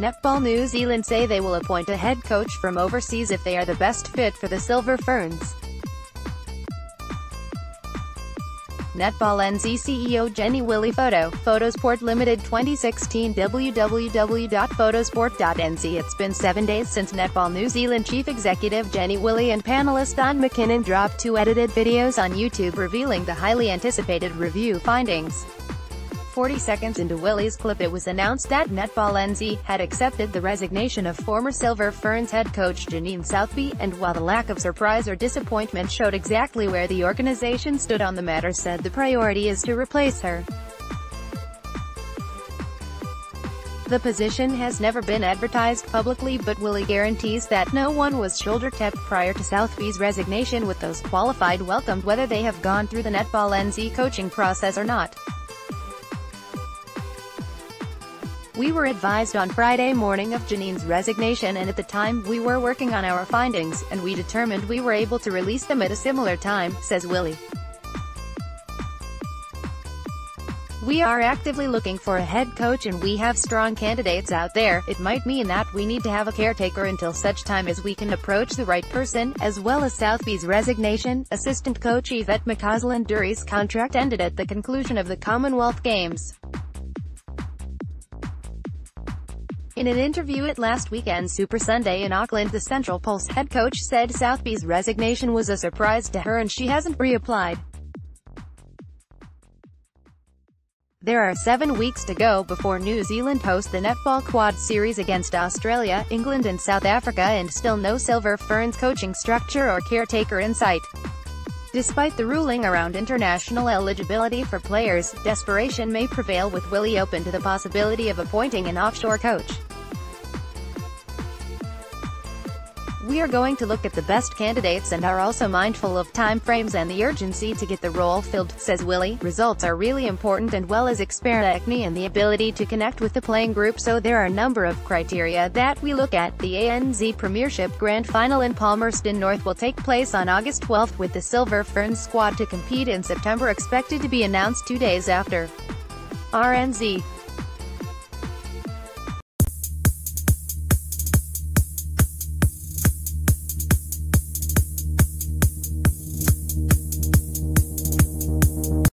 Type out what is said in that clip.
Netball New Zealand say they will appoint a head coach from overseas if they are the best fit for the Silver Ferns. Netball NZ CEO Jennie Wyllie Photo, Photosport Limited 2016 www.photosport.nz It's been seven days since Netball New Zealand Chief Executive Jennie Wyllie and panelist Don McKinnon dropped two edited videos on YouTube revealing the highly anticipated review findings. 40 seconds into Wyllie's clip it was announced that Netball NZ had accepted the resignation of former Silver Ferns head coach Janine Southby, and while the lack of surprise or disappointment showed exactly where the organization stood on the matter said the priority is to replace her. The position has never been advertised publicly but Wyllie guarantees that no one was shoulder-tapped prior to Southby's resignation with those qualified welcomed whether they have gone through the Netball NZ coaching process or not. We were advised on Friday morning of Janine's resignation and at the time, we were working on our findings, and we determined we were able to release them at a similar time, says Wyllie. We are actively looking for a head coach and we have strong candidates out there. It might mean that we need to have a caretaker until such time as we can approach the right person, as well as Southby's resignation. Assistant coach Yvette McCausland-Durie's contract ended at the conclusion of the Commonwealth Games. In an interview at last weekend's Super Sunday in Auckland the Central Pulse head coach said Southby's resignation was a surprise to her and she hasn't reapplied. There are seven weeks to go before New Zealand host the Netball Quad Series against Australia, England and South Africa and still no Silver Ferns coaching structure or caretaker in sight. Despite the ruling around international eligibility for players, desperation may prevail with Wyllie open to the possibility of appointing an offshore coach. We are going to look at the best candidates and are also mindful of time frames and the urgency to get the role filled, says Wyllie. Results are really important and well as experience and the ability to connect with the playing group so there are a number of criteria that we look at. The ANZ Premiership Grand Final in Palmerston North will take place on August 12 with the Silver Ferns squad to compete in September expected to be announced two days after. RNZ